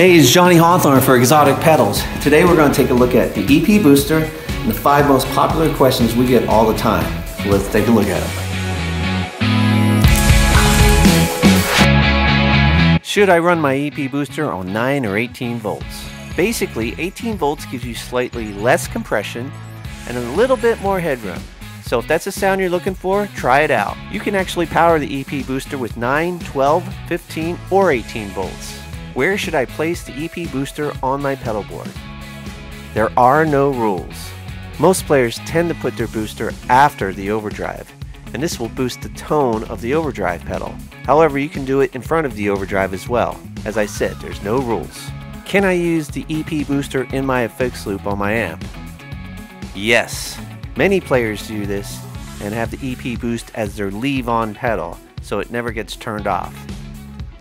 Hey, it's Johnny Hawthorne for Xotic Pedals. Today we're going to take a look at the EP Booster and the five most popular questions we get all the time. Let's take a look at them. Should I run my EP Booster on 9 or 18 volts? Basically, 18 volts gives you slightly less compression and a little bit more headroom. So if that's the sound you're looking for, try it out. You can actually power the EP booster with 9, 12, 15, or 18 volts. Where should I place the EP booster on my pedal board? There are no rules. Most players tend to put their booster after the overdrive, and this will boost the tone of the overdrive pedal. However, you can do it in front of the overdrive as well. As I said, there's no rules. Can I use the EP booster in my effects loop on my amp? Yes, Many players do this and have the EP boost as their leave on pedal so it never gets turned off.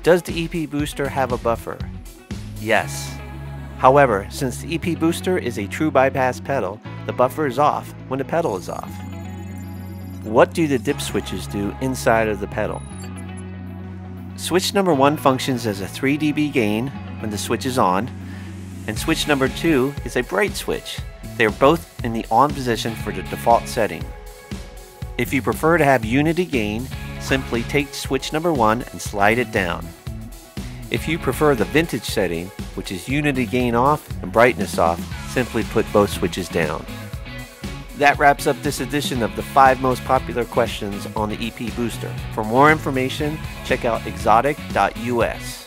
Does the EP booster have a buffer? Yes. However, since the EP booster is a true bypass pedal, the buffer is off when the pedal is off. What do the dip switches do inside of the pedal? Switch number 1 functions as a 3 dB gain when the switch is on, and switch number 2 is a bright switch they are both in the on position for the default setting. If you prefer to have unity gain, simply take switch number 1 and slide it down. If you prefer the vintage setting, which is unity gain off and brightness off, simply put both switches down. That wraps up this edition of the 5 most popular questions on the EP Booster. For more information, check out xotic.us.